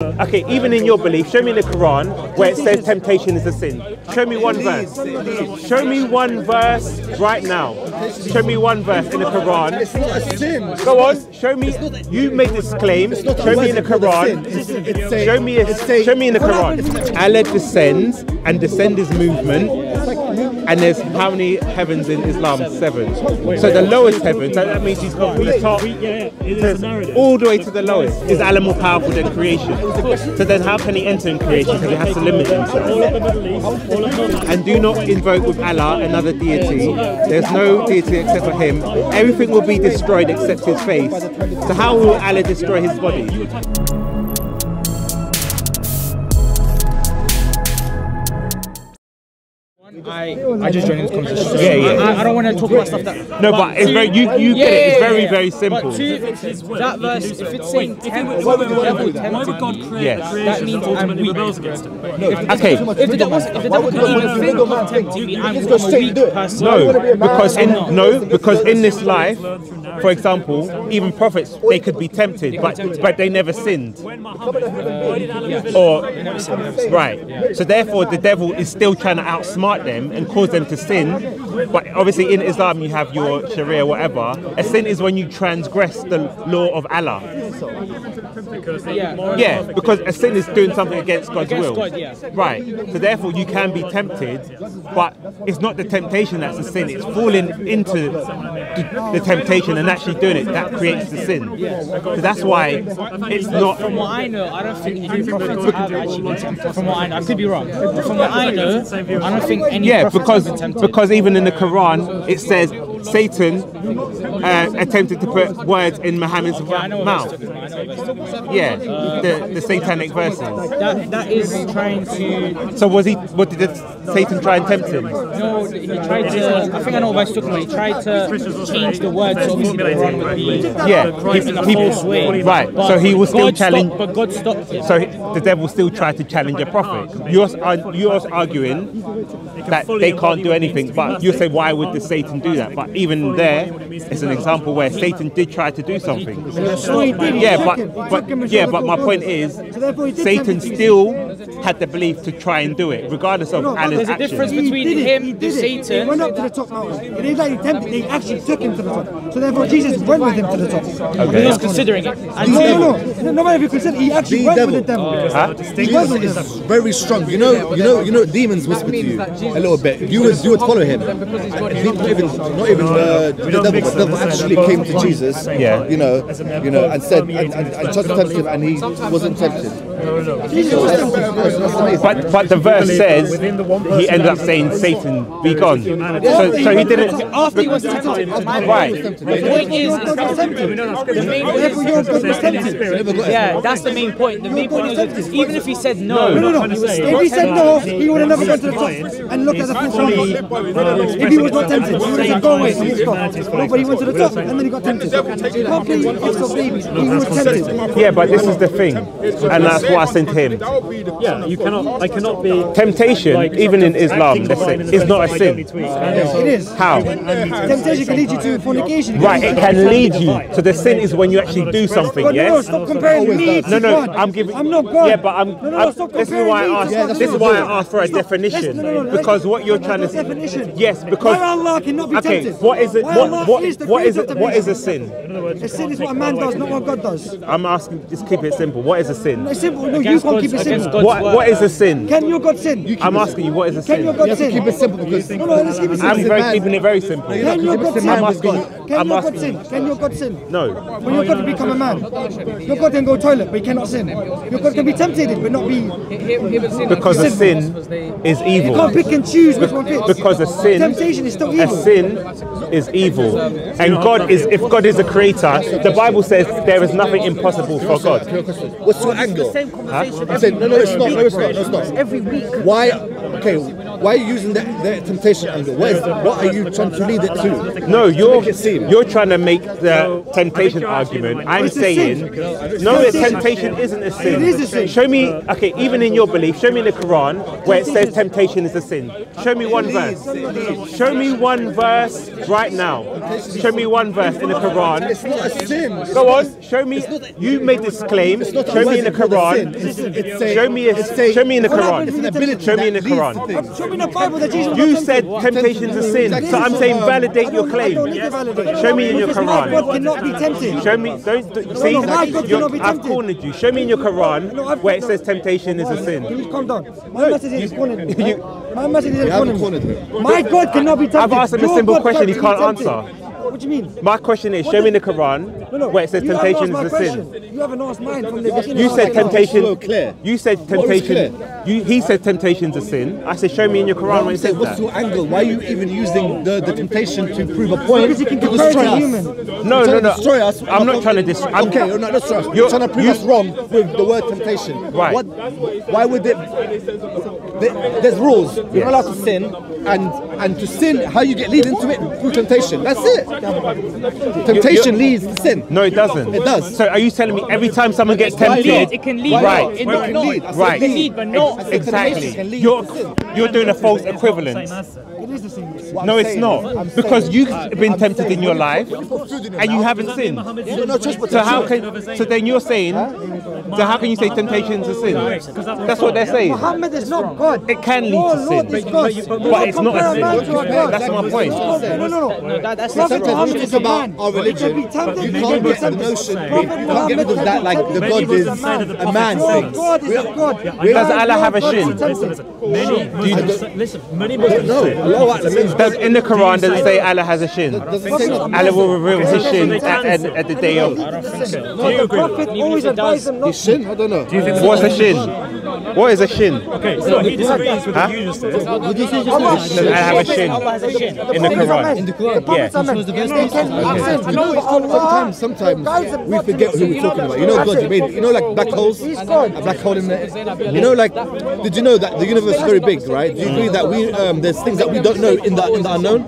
Okay, even in your belief, show me in the Quran where it says temptation is a sin. Show me one verse. Show me one verse right now. Show me one verse in the Quran. It's not a sin. Go on, show me. You made this claim. Show me in the Quran. Show me. A, show me in the Quran. Allah descends and descend is movement. And there's how many heavens in Islam? Seven. So the lowest heaven. So that means he's got from the top to- all the way to the lowest. Is Allah more powerful than creation? So then how can he enter in creation? Because he has to limit himself. And do not invoke with Allah another deity. There's no deity except for him. Everything will be destroyed except his face. So how will Allah destroy his body? I, I just joined this conversation. Yeah, yeah. I, I don't want to talk about stuff that. No, but it's very you you get it. It's very very simple. But two, that verse, if it's saying tempt, why would the devil tempt me? Yes. That means I'm weak. Okay. If the devil, if the devil can even think of tempting me, I'm, I'm a weak person. No, because in no, because in this life, for example, even prophets they could be tempted, but but they never sinned. Or right. So therefore, the devil is still trying to outsmart them and cause them to sin. But obviously, in Islam, you have your Sharia, whatever. A sin is when you transgress the law of Allah. Yeah. Yeah, because a sin is doing something against God's Against will. God, yeah. Right. So therefore, you can be tempted, but it's not the temptation that's the sin. It's falling into the, the temptation and actually doing it that creates the sin. So that's why it's not. From what I know, I don't think any prophets have actually been tempted. From what I know, I could be wrong. But from what I know, I don't think Yeah, because have been tempted. because even in the Quran it says Satan uh, attempted to put words in Muhammad's yeah, I know what mouth. verse you're talking about, I know what verse you're talking about. Yeah, the, the satanic verses. That that is trying to So was he? What did Satan try and tempt him? No, he tried to. I think I know talking about. He tried to change the words so obviously the Quran would be Yeah, in a false way. right. But So he was still challenge. But God stopped it. So he- the devil still tried to challenge a prophet. You're you're arguing that they can't do anything, but you say why would the Satan do that? But even there, it's an example where Satan did try to do something. No, he did. He Yeah, but but took him and yeah, but my point is, So therefore he did Satan still had the belief to try and do it, regardless of No, but Allah's There's a actions. difference He between did it. him, He the did it. He went up to the top mountain. It ain't like he tempted. They actually took him to the top. So therefore, Jesus went with him to the top. He was considering it. And No, no, no. No, no matter if you consider, he actually The went devil. with the devil. Huh? He Jesus them. is very strong. You know, you know, you know. Demons whisper to you a little bit. You would, you would follow him. Not even, not even uh, the devil, but the devil actually came to Jesus. Yeah. You know, you know, and said, and, and, and tried to tempt him, and he wasn't tempted. Jesus was That's, tempted. that's amazing. But but the verse says he ended up saying Satan be gone. So, so he didn't. after he was tempted, Right. the point is, God was tempted. the main Therefore, your God was tempted. yeah, that's the main point. The main point is, even if he said no, No, no, no. he If he said no, he would have never gone to the top and looked at the full count. If he was not tempted, he would have said, go away, and stop. No, but he went to the top and then he got tempted. You can't play baby. He was tempted. Yeah, but this is the thing, and that's what I sent him. Yeah, you cannot. I cannot be. Temptation, even in Islam, let's say, is not a sin. It is. How? Temptation can lead you to fornication. Right, it can lead you. So the sin is when you actually do something, But no, no, yes? stop comparing me to No, no, I'm giving. I'm not God. Yeah, but I'm. No, no, I'm- stop this is why I to asked. This is why I asked for a definition. Because what you're that's trying to. the definition. Yes, because. Why Allah cannot be Okay, tempted? what is it? Why What Allah what is the what is it? What is a sin? A sin is what a man does, not what God does. I'm asking. Just keep it simple. What is a sin? It's. No, you can't keep it God's- simple. What what is a sin? Can your God sin? I'm asking you. What is a Can your sin? God You have to sin? keep it simple because No, no, let's keep it I'm very keeping it very simple. Can your God sin? I'm asking. Can I'm your God asking. sin? Can your God sin? No. For your God to become a man. Your God can go to the toilet, but he cannot sin. Your God can be tempted, but not be. Because a sin is evil. You can't pick and choose which one fits. Because a sin, Temptation is still a sin is evil, and God is. If God is a creator, the Bible says there is nothing impossible for God. what's your angle? I'm saying, no, no, it's not. No, it's not. No, it's not. Every week. Why? Okay. Why are you using the, the temptation angle? What is? What are you trying to lead it to? No, you're Make it seem. you're trying to make the temptation argument. I'm It's saying no, the Temptation. temptation isn't a sin. It is a sin. Show me, okay, even in your belief, show me in the Quran where it says temptation is a sin. show me one verse. Show me one verse right now. Show me one verse in the Quran. It's not a sin. Go on, show me. You made this claim. It's not a Show me in the word, it's not a sin. Quran. It's- it's Show me. it's a- A, show me in the What happens Quran. in Show me in the Quran. To things? Show me in the Bible that Jesus You said tempted. temptation's a sin, so I'm saying validate your claim. don't need to validate. Show me in your Because My God Quran. cannot be tempted. Show me. Don't do- see. no, my God cannot be I've tempted. cornered you. Show me in your I've- Quran where it says temptation is a sin. you calm down? My message is cornering me. you- My message is You haven't cornering cornered My God cannot be tempted. I've asked him a simple question he can't answer. What do you mean? My question is, show me in the Quran No, no. where it says you temptation asked is my a sin. question. You haven't asked mine from the beginning. You said temptation. so clear. You said temptation. You, he said temptation's a sin. I said, show me in your Quran where I'm it saying, says what's that. your angle? Why are you even using the, the temptation to prove a point? Because you can to compare it destroy us? human. No, You're no, no. Destroy us. I'm not trying to dis- okay, you're not destroy us. You're, You're- trying to prove you- us wrong with the word temptation. Right. What? Why would it? There- There's rules. You're not allowed to sin, and and to sin, how you get lead into it through temptation. That's it. Temptation You- leads to sin. No, it doesn't. It does. So are you telling me every time someone gets tempted, lead, it can lead, right? It It can lead. Right. It can lead, but not. Exactly. can lead You're you're doing a false equivalence. It is the same. What No, I'm it's saying not I'm because saying- you've been I'm tempted saying in your life you put food in your and you haven't sinned. you no choice So how can so then you're saying so how can you say temptation is a sin? That's what they're saying. Muhammad is not God. It can lead no, to sin. is God. But it's not a sin. man to a God. That's my point. No, no, no. No, that, that's Prophet Muhammad is a about man. our religion, can be tempted, you can't can get the notion, Prophet you can't get Muhammad rid that like the. God is a man. a man Your thing. God is a God. Does Allah have a God shin? is. Many Muslims, listen, many Muslims No, say, Allah Akbar means Does in the Quran does it say Allah has a shin? doesn't say that. Allah will reveal his shin at, at, at the day of. No, the Prophet always advised them not His shin? I don't know. What's a shin? What is a shin? okay, so he disagrees with Huh? what you just said. Does Allah have a shin Allah has a shin. in the Quran? The prophets are men. They can sin. Sometimes, sometimes we forget who we're talking about. You know, God, you made, you know, like black holes, a black hole in there. You know, like, did you know that the universe is very big, right? Do you agree that we, um, there's things that we don't know in the in the unknown?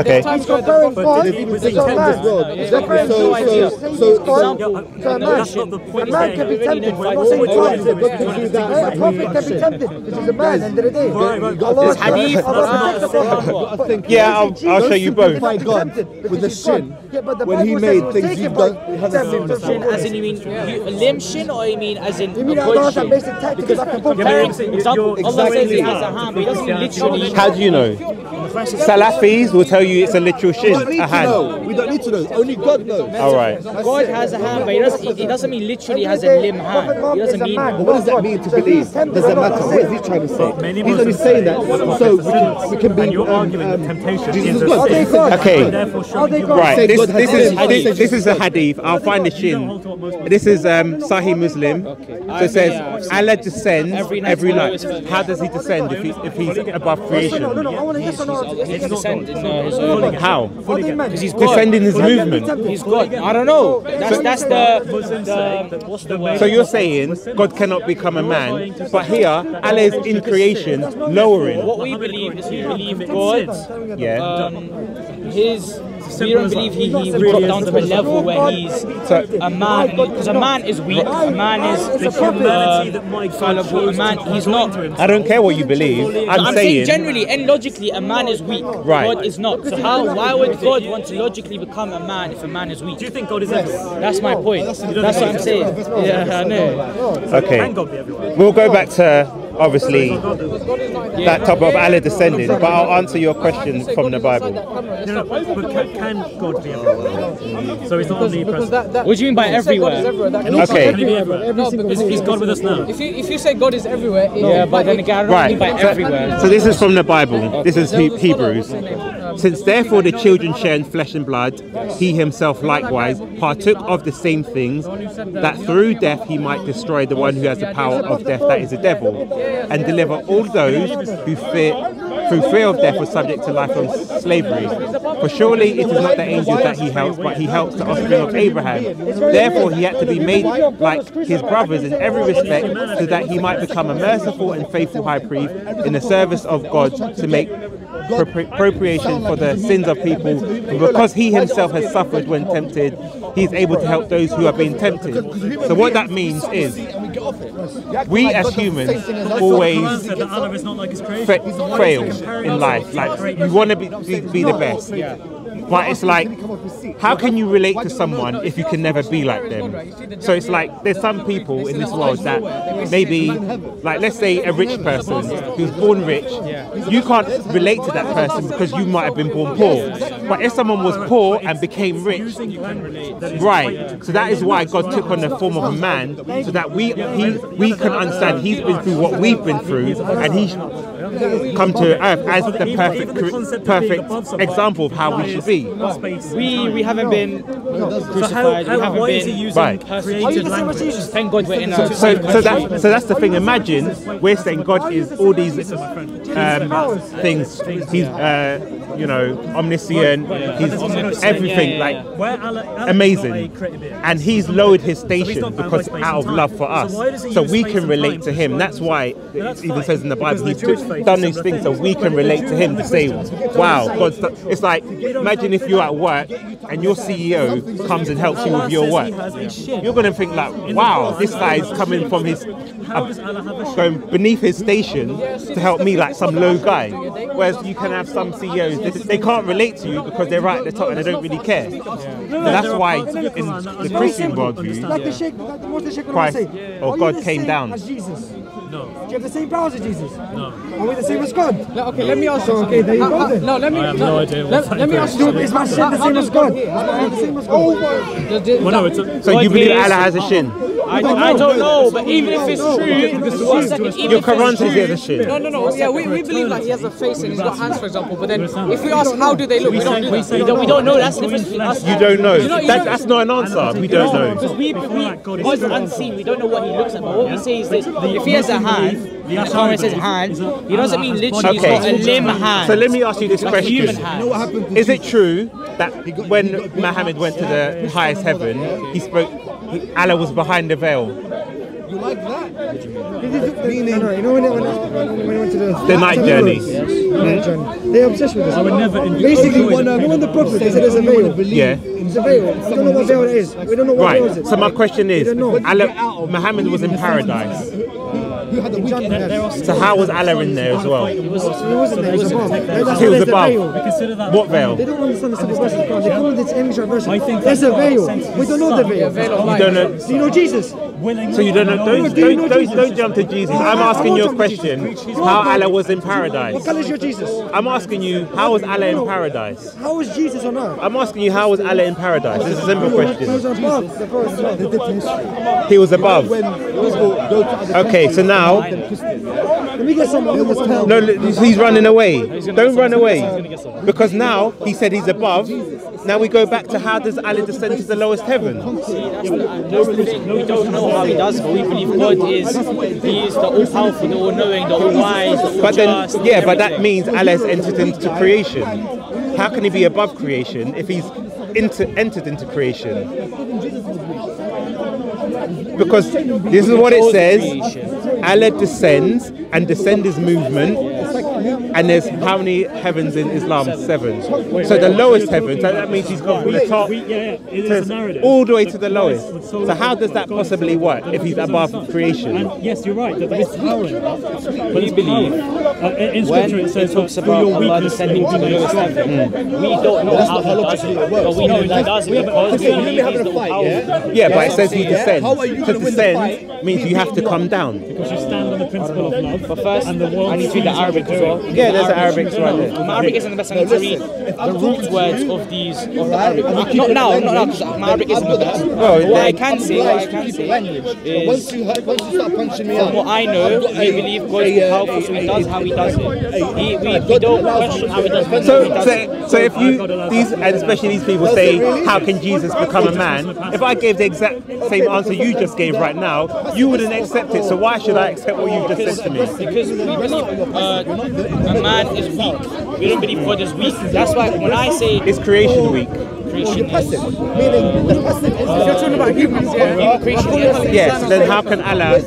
Okay. He's comparing God There's even to things a as man. God. He's comparing So, God so, to so, God so, to a man. That's not the point A man he's can be making. tempted. I'm not saying God is a God can do that. A prophet can be tempted. This is a man, end of the day. This hadith, Allah Quran, protect the prophet. But- Yeah, I'll, I'll show you both. Simplify God with the because shin. Yeah, but the When he made says things taken you've by haven't tempted. As in, you mean a limb shin, or you mean as in You mean a Allah good has shin? basic tactics back and forth? Comparing, example, Allah says he exactly- has a hand, but he doesn't mean literally. How do you know? Salafis will tell you it's a literal shin, a hand. We don't need to know. Only God knows. All right. God has a hand, but he doesn't, he doesn't mean literally has a limb hand. He doesn't mean. What does that mean to believe? Does that matter? What is he trying to say? He's only saying that so we can, we can be. And you're um, arguing um, temptation Jesus is is a God. Are they sin. God? Okay. Are they God? Right, this, this is a this, this is a hadith. I'll find the shin. This is um, Sahih Muslim. So it says Allah descends Every every night. night. How does he descend if, he, if he's above No, creation? no, no. I want to yes or no answer. He can descend in uh, his own. How? Are they men? He's God. Descending his movement. He's God. I don't know. That's that's the, the what's the word? So you're saying God cannot become a man, but here Allah is in creation lowering. What we believe is we believe God. Yeah. Um, his. We don't believe he, he got down to a level where he's So a man, because a man is weak, a man is uh, fallible, a man, he's not. I don't care what you believe. I'm, I'm saying saying generally and logically, a man is weak. Right. God is not. So how? Why would God want to logically become a man if a man is weak? Do you think God is everywhere? That's my point. That's what I'm saying. Yeah, I know. okay. Can God be everywhere? We'll go back to obviously that topic of Allah descending, but I'll answer your question from the Bible. No, no, but can, can God be everywhere? So he's not omnipresent. What do you mean by everywhere? Okay. Can he be everywhere? Is, is God with us now? If you if you say God is everywhere, Yeah, but then again, I don't Right. by So, everywhere. so this is from the Bible. This is he- Hebrews. Since therefore the children share in flesh and blood, he himself likewise partook of the same things, that through death he might destroy the one who has the power of death, that is the devil, and deliver all those who fear through fear of death was subject to lifelong slavery. For surely it is not the angels that he helps, but he helps the offspring of Abraham. Therefore he had to be made like his brothers in every respect, so that he might become a merciful and faithful high priest in the service of God to make propri- propitiation for the sins of people. And Because he himself has suffered when tempted, he is able to help those who are being tempted. So what that means is we as humans always said that Allah is not like his creation. fail in life. Like you want to be, be, be the best. But it's like, how can you relate to someone if you can never be like them? So it's like there's some people in this world that maybe, like let's say a rich person who's born rich, you can't relate to that person because you might have been born poor. But if someone was poor and became rich, right? So that is why God took on the form of a man, so that we he we can understand He's been through what we've been through, and He come to earth as the perfect perfect example of how we should be. We we haven't been crucified. how- we haven't why is he been using Right. created language? Thank God we're in So, a. so, so that so that's the thing. Imagine we're saying God is all these um, things. He's uh, you know omniscient. He's everything. Like yeah. Where Allah, Allah amazing. is not a created being. And he's lowered his station because out of love for us. So why does he So use we can relate to to him. That's why it even says in the Bible the he's Jewish faith done these things so we can relate to him to say, wow, God's. done-" It's like imagine if you're at work and your CEO comes and helps you with your work. You're gonna think like, wow, this guy's coming from his How does Allah have a shin? going beneath his station to help me like some low guy. Whereas you can have some CEOs, they, they can't relate to you because they're right at the top and they don't really care. So that's why in the Christian worldview, Like the like the most the Sheikh Christ or oh, God the came down. As Jesus? No. Do you have the same powers as Jesus? No. Are we the same as God? No, okay, let me ask you. Okay, there you go then. No, let me. I have no, no idea Let, what let me ask you. Is my shit the same as God? Is my the same as God? Does Well, no, it's a, so you believe Allah has a shin. I, I don't know, but even if it's true, one second, even Your Quran says he has a true, shin. No, no, no. Yeah, we, we believe like he has a face and he's got hands, for example. But then if we ask how do they look, we don't do that. we don't, we don't know. That's the difference between us. You don't know. You know- That, that's not an answer. We don't know. Because we, we God's unseen. We don't know what he looks like. But what we say is this: if he has a hand, the Quran says hand, he doesn't mean literally Okay. he's got a limb hand. So let me ask you this like a human question. hand. Is it true that when Muhammad went to the highest heaven, he spoke, he, Allah was behind the veil? You like that? Meaning, no, you know when they, when, they, when they went to the, The night journey. The night journey. They're obsessed with this. I would never enjoy Basically, enjoy when, the uh, when the prophet they said there's a veil. Yeah. It's a veil. We don't know what veil it is. We don't know what veil is Right. So my question is, We don't know. Allah, Muhammad was in paradise. Who had the John, weekend? yes. So how was Allah in there as well? He wasn't there. He was above. He was above. Consider that. What veil? They don't understand the simple version of Quran. They call it its English version. I think There's a veil. We don't know the veil. You don't know. Do you know Jesus? So you don't know. Don't Do you know don't don't, Jesus? don't jump to Jesus. I'm asking you a question. How Allah was in paradise. What color is your Jesus? I'm asking you how was Allah in paradise? How was Jesus on earth? I'm asking you how was Allah in paradise? This is a simple He was question. above. The first above. He was above. When people go to other Okay, so now Let me get some. Let me get some. no, he's running away. Don't run away because now he said he's above. Now we go back to how does Allah descend to the lowest heaven? That's the thing. We don't know how he does, but we believe God is He is the all-powerful, the all-knowing, the all-wise, the But then, all-just. yeah, but that means Allah has entered into creation. How can he be above creation if he's into, entered into creation? Because this is what it says Allah descends, and descend is movement. And there's how many heavens in Islam? Seven. So the lowest heaven, so that means he's gone from the top We, yeah, yeah, it is to a all the way to the lowest. So how does that possibly work if he's above creation? And yes, you're right. That there is power in that. But We it's believe. Uh, in in when scripture it it says talks about your Allah descending to the lowest heaven, we don't know how He does it, but we know He does it because we believe He's the all-powerful. Yeah, but it says he descends. How are you To gonna win the fight? descend means you have to come down. Because you stand on the principle of love. But first, and the I need to read the Arabic as well. Yeah, there's the Arabics right there. My Arabic isn't the best. I need to read the root words of these of the Arabic. Not now, not now, because my Arabic isn't the best. Well, But what I then- can say, what I can say Once is, you once you start punching me out, from what I know, we believe God is powerful, so He does how He does it. He, we, we don't question how He does it. So, does so, so if you these and especially these people say, how can Jesus become a man? If I gave the exact same answer you just gave right now, you wouldn't accept it. So why should I accept what you just said to me? Because we believe uh, a man is weak. We don't believe God is weak. That's why when I say It's creation week. creation is meaning the passive is You're talking about humans, yeah? even creation is Yes. Then how can Allah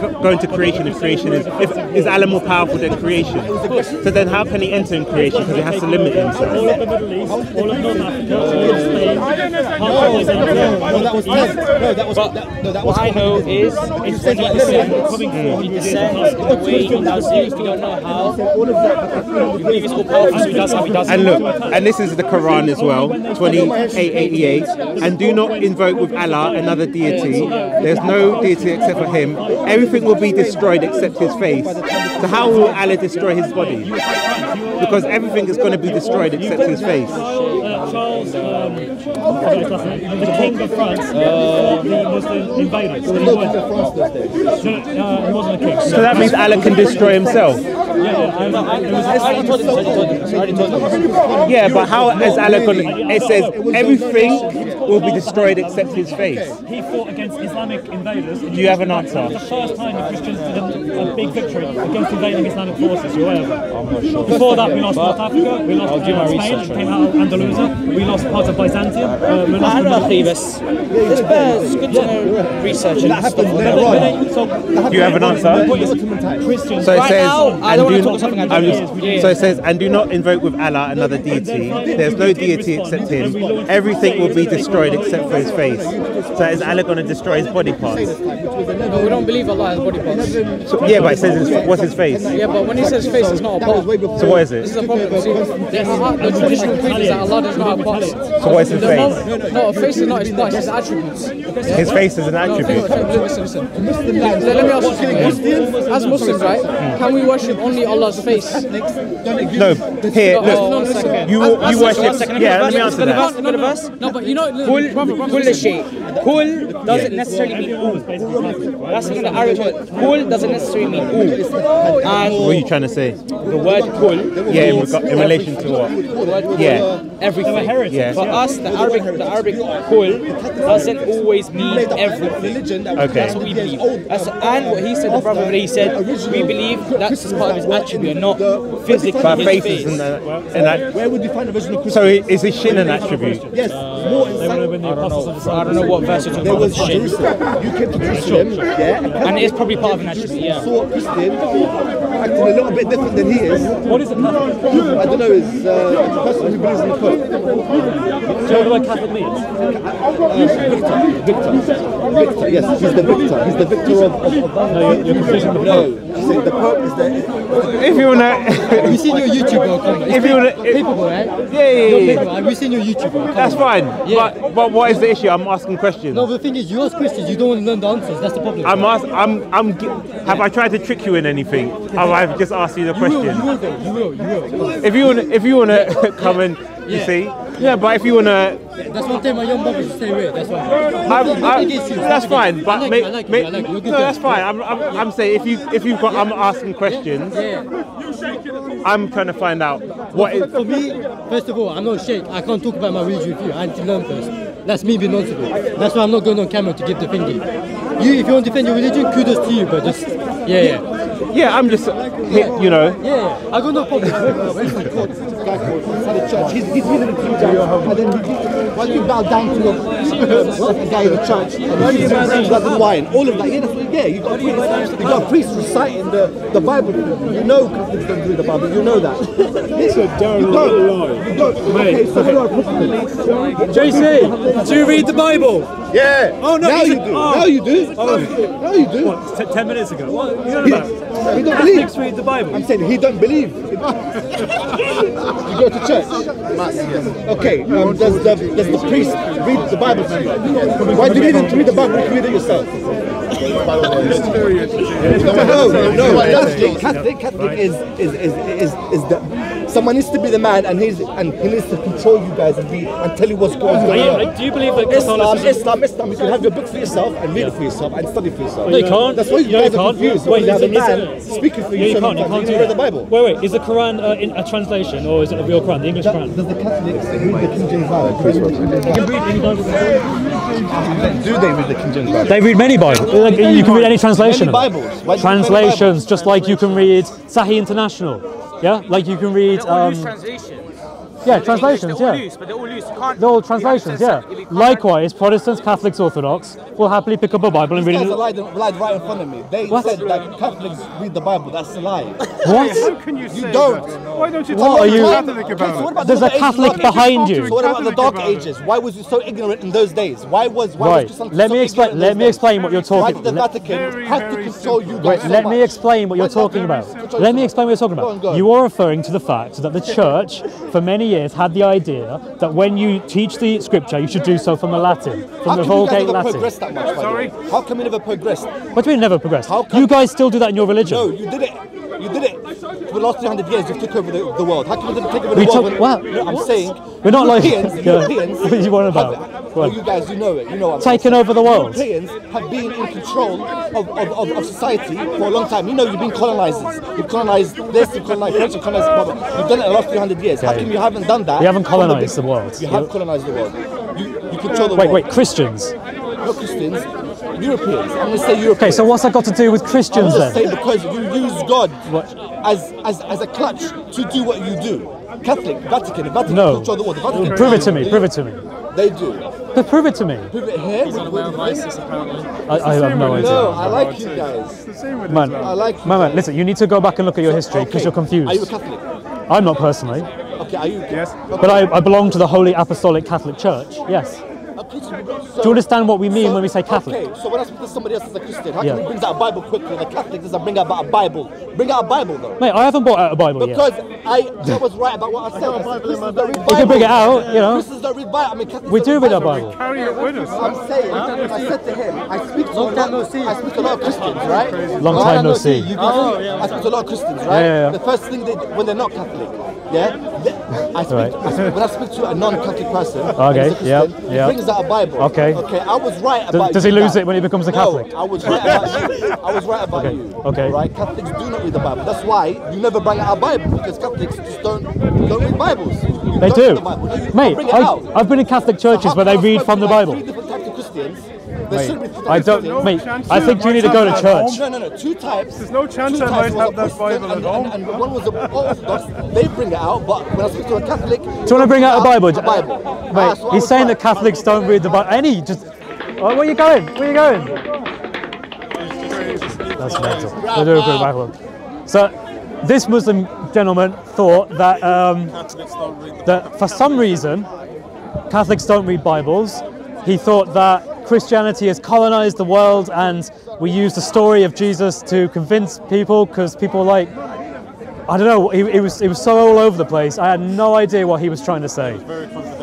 go into creation if creation is if is Allah more powerful than creation? So then how can he enter in creation because he has to limit himself? All of the Middle East, all of North Africa, all of Spain, half of Alexandria. No, that was ten. No, that was that, no, that was What I know is it's when he descends, he descends in the way he does it. We don't know how. We believe he's all powerful, so he does how he does And look, and this is the Quran as well, 2888. And do not invoke with Allah another deity. There's no deity except for Him. Everything will be destroyed except His face. So how will Allah destroy His body? Because everything is going to be destroyed except His face. Charles, um, the King of France, uh, the Muslim invaders. No, uh, he wasn't a king. So that means Allah can destroy Himself. Yeah, but how is Allah going to. It says everything will be destroyed except His face. he fought against Islamic invaders. Do you have an answer? The first time the Christians did a, a big victory against invading Islamic forces, you're aware of it? Sure. Before that, we lost North Africa, we lost do my uh, Spain, research, came out of Andalusia, we lost parts of Byzantium, uh, we I lost don't the know, Middle East. It's it's good to know research and stuff like that. But so, Do you have an answer? Christians, So it Right says, now, I don't wanna talk not- something I I'm don't just- know. Yeah. so it says, and do not invoke with Allah another deity. There's no deity except Him. Everything will be destroyed except for His face. So is Allah going to destroy His body parts? No, we don't believe Allah has body parts. So, yeah, but it says, his, what's His face? Yeah, but when he says face, it's not a part. So what is it? This is a problem. See, the, the traditional belief is that Allah does not have parts. So what is His The face? moment- no, a face is not his parts, it's attributes. His face is an attribute. of it, listen, listen. Let let me ask you. As Muslims, right, can we worship only Allah's face? No, here, Oh, one look. You, you worship. second, Yeah, let let me me answer answer that. that. Let's go to verse. No, but you know, Kul, brother, brother, kul listen. doesn't necessarily mean ooh. That's in the Arabic word. Kul doesn't necessarily mean ooh. What are you trying to say? the word kul Yeah, in, rega- in relation to what? Yeah. everything. Yeah. For us, the Arabic, the Arabic kul doesn't always mean everything. Okay. That's what we believe. That's, and what he said, the brother, he said, we believe that's as part of his attribute, not physically But his faces face. and that. Where would you find the original Christian? so is his shin an attribute? Yes, more they would have been the apostles of the I don't know what verse you're talking There was Jerusalem. You came to Jerusalem, yeah, And it is probably part of an attribute, yeah. Saw a acting a little bit different than he is. What is it? Catholic? I don't know, is uh, a person who believes in the Pope. Do you know what Catholic means? Victor. Victor, yes, he's the victor. He's the victor of. of, of No, you're, you're confusing the no, you see, the Pope is the. If you wanna, Have you seen your YouTube Come, if you wanna, Paperboy, right? yeah, yeah, yeah, yeah. Have you seen your YouTube Come That's on. fine. Yeah. But but what is the issue? I'm asking questions. No, the thing is, you ask questions, you don't want to learn the answers. That's the problem. I'm ask, I'm I'm. gi- Have I tried to trick you in anything? Or I've just asked you the you will, you question. will. You will, you will. If you wanna, if you wanna come and you Yeah. see, yeah. But if you wanna, That's one thing my young brother should stay away. That's why. I, Nothing I, against you. that's fine. But like I like you, I like you. You're good no, that's fine. I'm, I'm, I'm saying if you if you've got, I'm asking questions. Yeah. I'm trying to find out what is. For me, first of all, I'm not sheikh. I can't talk about my religion with you. I need to learn first. That's me being honest with you. That's why I'm not going on camera to give the thingy. You, if you want to defend your religion, kudos to you, but just, yeah, yeah. Yeah, I'm just, you know. Yeah. I got no problem. Where's the court? This guy called inside the church. He's, he's reading the King And then he, why do you bow down to the, the guy in the church? And he's drinking blood and wine. All of that. Yeah, that's what, yeah. You got priests. You got priests reciting the, the Bible. You know Catholics don't read the Bible. You know that. It's a damn you don't. You don't. Okay, so you are JC, do you read the Bible? Yeah. Oh, no, oh. Now you do. oh. Now you do. Now you do. What, ten minutes ago? What are you on about? He don't believe. Read the Bible. I'm saying he don't believe. you go to church. Okay. Um, does the does the priest read the Bible to you? Why do you need to read the Bible? You read it yourself. No, no. Catholic, Catholic, Catholic is is is is is the someone needs to be the man, and he's and he needs to control you guys and be and tell you what's going Are you- on. do you believe that Islam, Catholicism? Islam, Islam. You can have your book for yourself and read it for yourself and study for yourself. No, you can't. That's why you No, guys you are can't. confused. Wait, because you have a is it- man speaking for Yeah, you. you can't. You can't do read the Bible. Wait, wait. Is the Quran uh, in a translation or is it the real Quran, the English Quran? Does the Catholics read the King James Bible? Do they read the King James Bible? They read many Bibles. Like, you can read any translation. Many. Bibles. Why do you read many Translations, just like you can read Sahih International. Yeah, like you can read. Um, translation. Yeah, translations, They're all yeah. loose, but they're all loose. They're all you have to translations, yeah. it. You can't- Likewise, Protestants, Catholics, Orthodox will happily pick up a Bible and read it. lied, lied right in front of me. They What? said that Catholics read the Bible. That's a lie. What? How can you, You say don't. that? Why don't you What talk are to you- Catholic about so what about There's the a Catholic Ages? behind you. So what about the Dark? Ages? Why was you so ignorant in those days? Why was why Right. was Christianity Let so me ignorant explain. Let me explain what you're Why talking. did the Let, Vatican have to control you guys wait, let me explain what you're Why did that talking about. Let me explain what you're talking about. You are referring to the fact that the church, for many years, had the idea that when you teach the scripture, you should do so from the Latin, How from the come you guys Vulgate never Latin. progressed that much? Sorry? How come you never progressed? What do you mean never progressed? How come- You guys still do that in your religion. No, you did it. You did it. For the last 300 years, you took over the, the world. How come you didn't take over the We world? took- when- what? No, I'm saying. We're not like- Europeans. What are you on about? have-. Oh, you guys, you know it. You know what I'm Taking over the world. Europeans have been in control of, of, of, of society for a long time. You know, you've been colonizers. You've colonized this, you've colonized French, you've colonized blah, blah. You've done it the last 300 years. How come you haven't done that? You haven't from the colonized the world. You have colonized the world. You, you control the Wait, world. wait, wait, Christians. Not Christians, Europeans. I'm going to say Europeans. Okay, so what's that got to do with Christians just then? saying because you use God as, as as a clutch to do what you do. Catholic, Vatican, Vatican No. control the world. The Vatican Prove it to me. Prove it to me. They do. But prove it to me. Prove it here. He's unaware of ISIS apparently. I, I have no idea. No, I like you guys. The same with Man, I like you. man, man, listen, you need to go back and look at your history because Okay. you're confused. Are you a Catholic? I'm not personally, Okay, are you? Yes. Okay. but I, I belong to the Holy Apostolic Catholic Church. Yes. Okay, Do you understand what we mean when we say Catholic? Okay, so when I speak to somebody else as a Christian, how Yeah. come he brings out a Bible quickly? The Catholic doesn't bring out a Bible. Bring out a Bible though. Mate, I haven't bought out a Bible yet. Because I, I was right about what I said. Christians don't read You can bring it out, you know. Christians don't read Bible. I mean, Catholics We don't do read read our Bible. Carry it with us. I'm saying, I said to him, I speak to a lot, I speak to a lot of Christians, right? Long time no see. You oh, I speak to a lot of Christians, right? Yeah, yeah, yeah. The first thing they, when they're not Catholic, yeah, I speak, Right. I speak when I speak to a non-Catholic person, Okay, yeah, yeah. he brings out a Bible. Okay. Okay, I was right Does- about does you he lose that- it when he becomes a No, Catholic? I was right about you. I was right about Okay, you. okay. Right? Catholics do not read the Bible. That's why you never bring out a Bible because Catholics just don't don't read Bibles. You They do. the Bible. No, Mate, I. I've been in Catholic churches where they read from the like Bible. Three different types of Christians. There should I don't, Christians. mate, I think you need to go to church. No, no, no. Two types. There's no chance two I might have that Bible at home. And, and one was a Orthodox. They bring it out, but when I speak to a Catholic, Do you want to bring out a Bible? A Bible. Ah, Mate, so he's saying that Catholics don't read the Bible. Any, just. Oh, where are you going? Where are you going? That's mental. They do a good Bible. So, this Muslim gentleman thought that um, that for some reason Catholics don't read Bibles. He thought that Christianity has colonized the world, and we use the story of Jesus to convince people because people like I don't know. He, he was he was so all over the place. I had no idea what he was trying to say.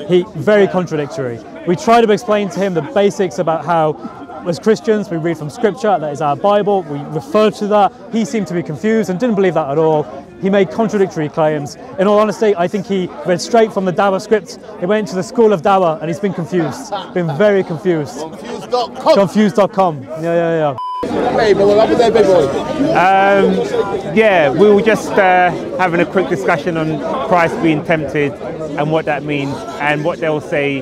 He very contradictory. We tried to explain to him the basics about how, as Christians, we read from Scripture. That is our Bible. We refer to that. He seemed to be confused and didn't believe that at all. He made contradictory claims. In all honesty, I think he read straight from the Dawah script. He went to the school of Dawah and he's been confused. Been very confused. Confused.com. Confused.com. Yeah, yeah, yeah. Hey, boy, what was that, big boy? Um, yeah, we were just uh, having a quick discussion on Christ being tempted and what that means, and what they'll say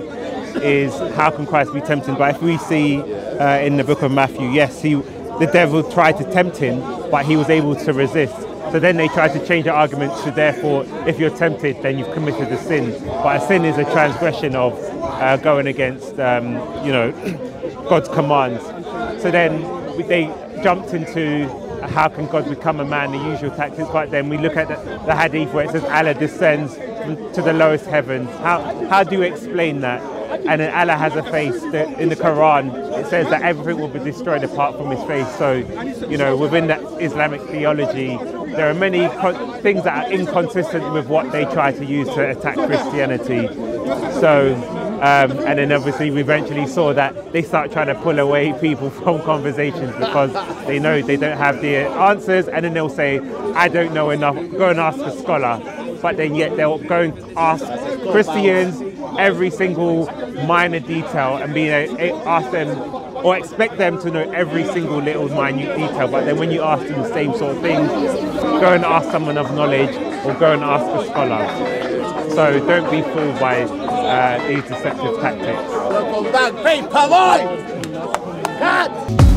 is how can Christ be tempted? But if we see uh, in the book of Matthew, yes, he, the devil tried to tempt him, but he was able to resist. So then they tried to change the argument to therefore, if you're tempted, then you've committed a sin. But a sin is a transgression of uh, going against, um, you know, God's commands. So then they jumped into how can God become a man, the usual tactics. But then we look at the, the hadith where it says Allah descends to the lowest heavens. How, how do you explain that? And then Allah has a face that in the Quran, it says that everything will be destroyed apart from his face. So, you know, within that Islamic theology, there are many co- things that are inconsistent with what they try to use to attack Christianity. So, um, and then obviously we eventually saw that they start trying to pull away people from conversations because they know they don't have the answers, and then they'll say, "I don't know enough. Go and ask a scholar." But then yet they'll go and ask Christians every single minor detail and be ask them or expect them to know every single little minute detail. But then when you ask them the same sort of thing, go and ask someone of knowledge or go and ask a scholar. So don't be fooled by uh, these deceptive tactics. Cut!